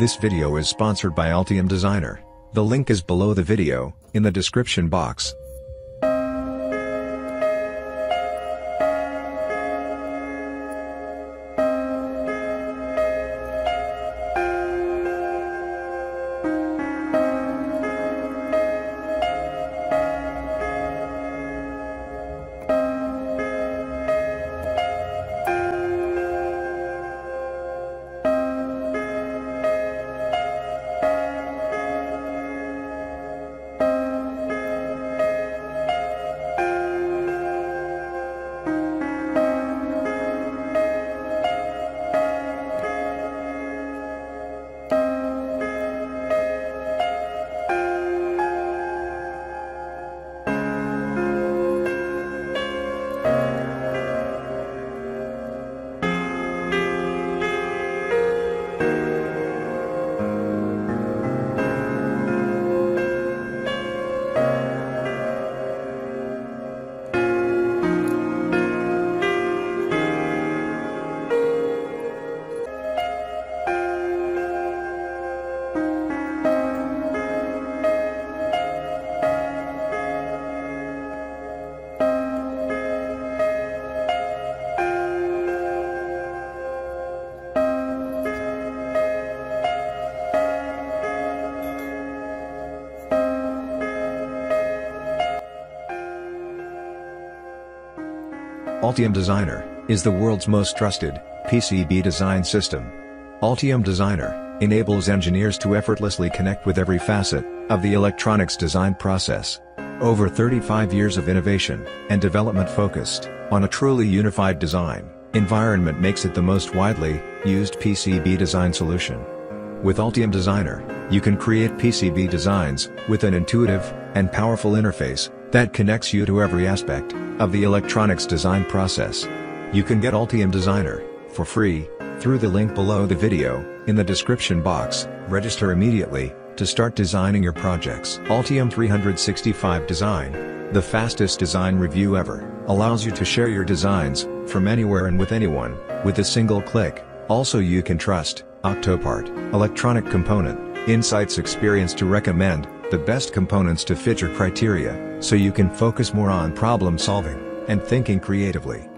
This video is sponsored by Altium Designer. The link is below the video, in the description box. Altium Designer is the world's most trusted PCB design system. Altium Designer enables engineers to effortlessly connect with every facet of the electronics design process. Over 35 years of innovation and development focused on a truly unified design environment makes it the most widely used PCB design solution. With Altium Designer, you can create PCB designs with an intuitive and powerful interface that connects you to every aspect of the electronics design process. You can get Altium Designer for free through the link below the video in the description box. Register immediately to start designing your projects. Altium 365 Design, the fastest design review ever, allows you to share your designs from anywhere and with anyone with a single click. Also you can trust Octopart, electronic component, insights experience to recommend the best components to fit your criteria, so you can focus more on problem solving and thinking creatively.